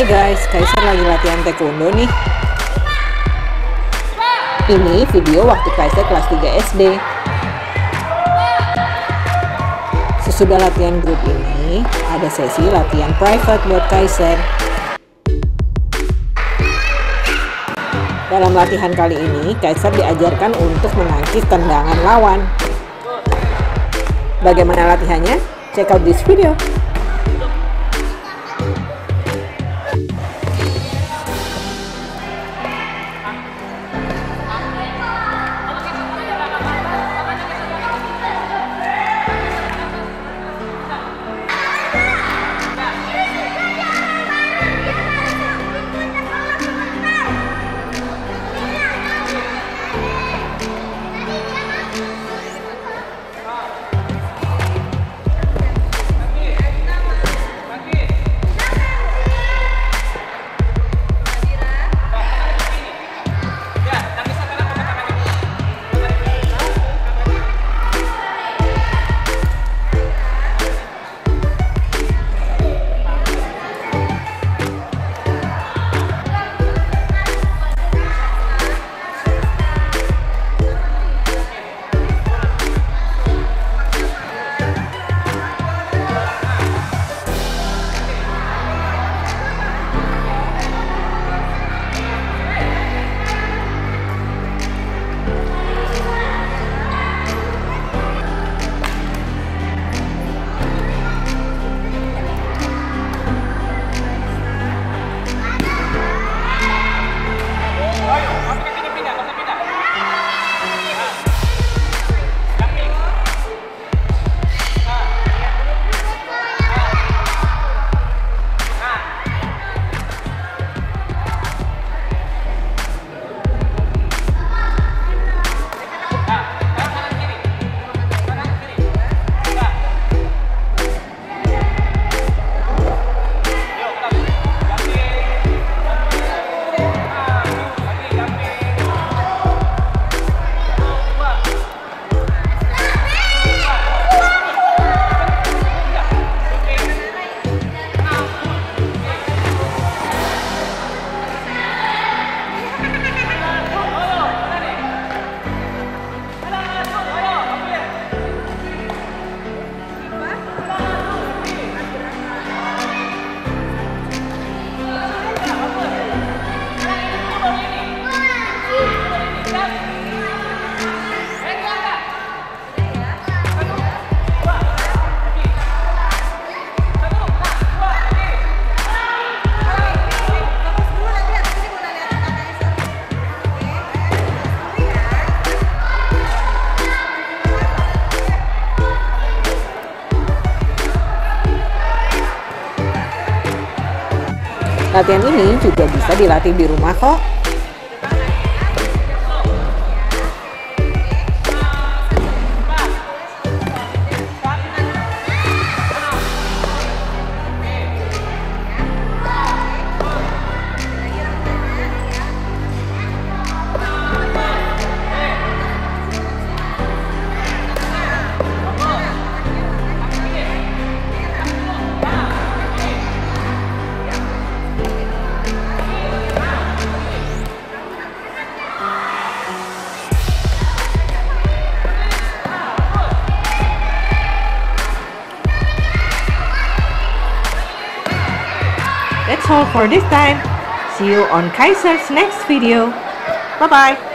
guys, Kaiser lagi latihan taekwondo nih. Ini video waktu Kaiser kelas 3 SD. Sesudah latihan grup ini, ada sesi latihan private buat Kaiser. Dalam latihan kali ini, Kaiser diajarkan untuk menangkis tendangan lawan. Bagaimana latihannya? Check out this video. Latihan ini juga bisa dilatih di rumah kok. That's all for this time. See you on Kaiser's next video. Bye-bye.